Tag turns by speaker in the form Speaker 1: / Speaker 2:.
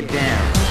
Speaker 1: get down.